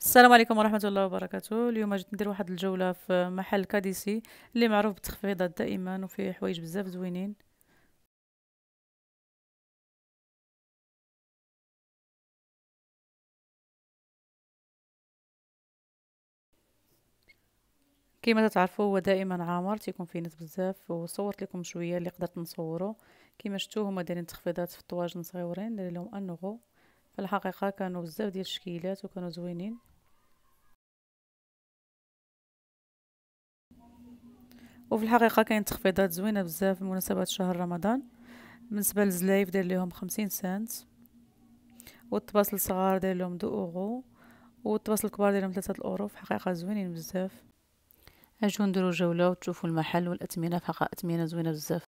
السلام عليكم ورحمة الله وبركاته. اليوم جيت ندير واحد الجولة في محل كاديسي اللي معروف بالتخفيضات دائما وفيه حوايج بزاف زوينين. كما تعرفوا هو دائما عامر تيكون فيه ناس بزاف وصورت لكم شوية اللي قدرت نصوره. كما شفتوا هما دايرين تخفيضات في الطواجن صغيورين داير لهم انغو في الحقيقة كانوا بزاف ديال الشكيلات وكانوا زوينين. وفي الحقيقة كاين تخفيضات زوينة بزاف بمناسبه شهر رمضان. بالنسبة للزلايف داير لهم خمسين سنت. والطباسل الصغار داير لهم deux euros والطباسل الكبار داير لهم ثلاثة الاورو في الحقيقة زوينين بزاف. أجو نديرو جولة وتشوفوا المحل والاثمنه في حقيقه اثمنه زوينة بزاف.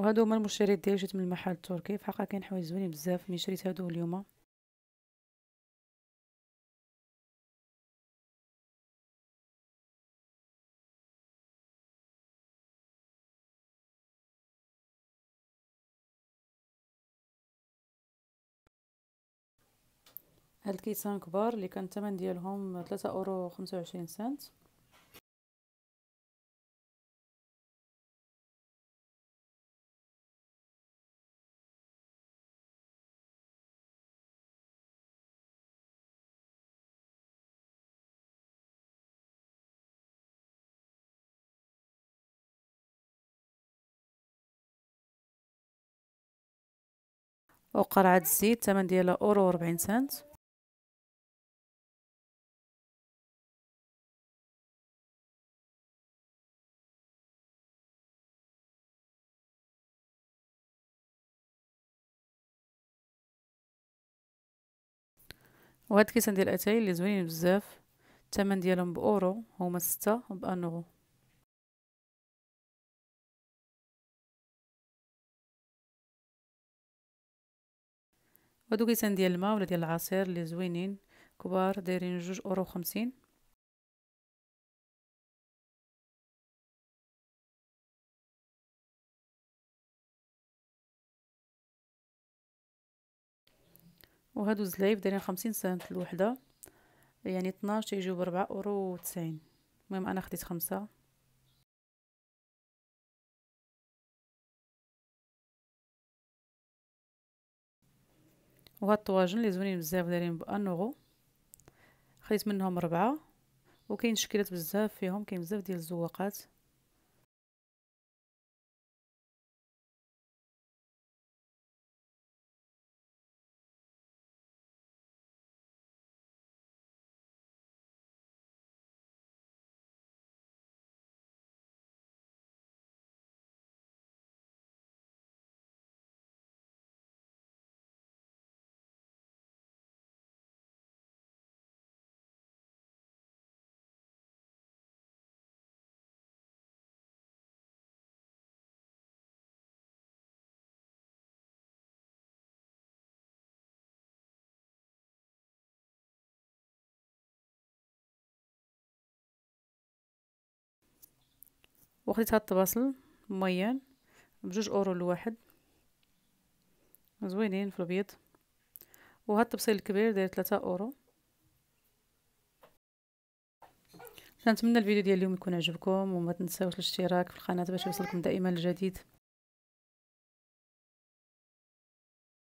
وهادو هما المشتريات ديالي جيت من المحل التركي فحقا كاين حوايج زوينين بزاف. ملي شريت هادو اليوم؟ هاد الكيسان كبار اللي كان الثمن ديالهم ثلاثة أورو خمسة وعشرين سنت. وقرعة الزيت الثمن ديالها أورو وربعين سنت. وهاد الكيسان ديال الأتاي اللي زوينين بزاف الثمن ديالهم بأورو هما ستة بأورو وهادو كيسان ديال الماء ولا ديال العصير اللي زوينين كبار دايرين جوج أورو خمسين وهادو زلايف دايرين خمسين سنت الوحدة يعني 12 تيجيو بربعة أورو وتسعين. المهم أنا خديت خمسة. وهاد الطواجن اللي زوينين بزاف دايرين بانورو خديت منهم ربعة وكاين تشكيلات بزاف فيهم كاين بزاف ديال الزواقات. وخديت هاد الطباصل مميان بجوج أورو الواحد زوينين في الابيض وهاد الطبسيل الكبير داير ثلاثة أورو. كنتمنى الفيديو ديال اليوم يكون عجبكم وما تنساوش الاشتراك في القناة باش يوصلكم دائما الجديد.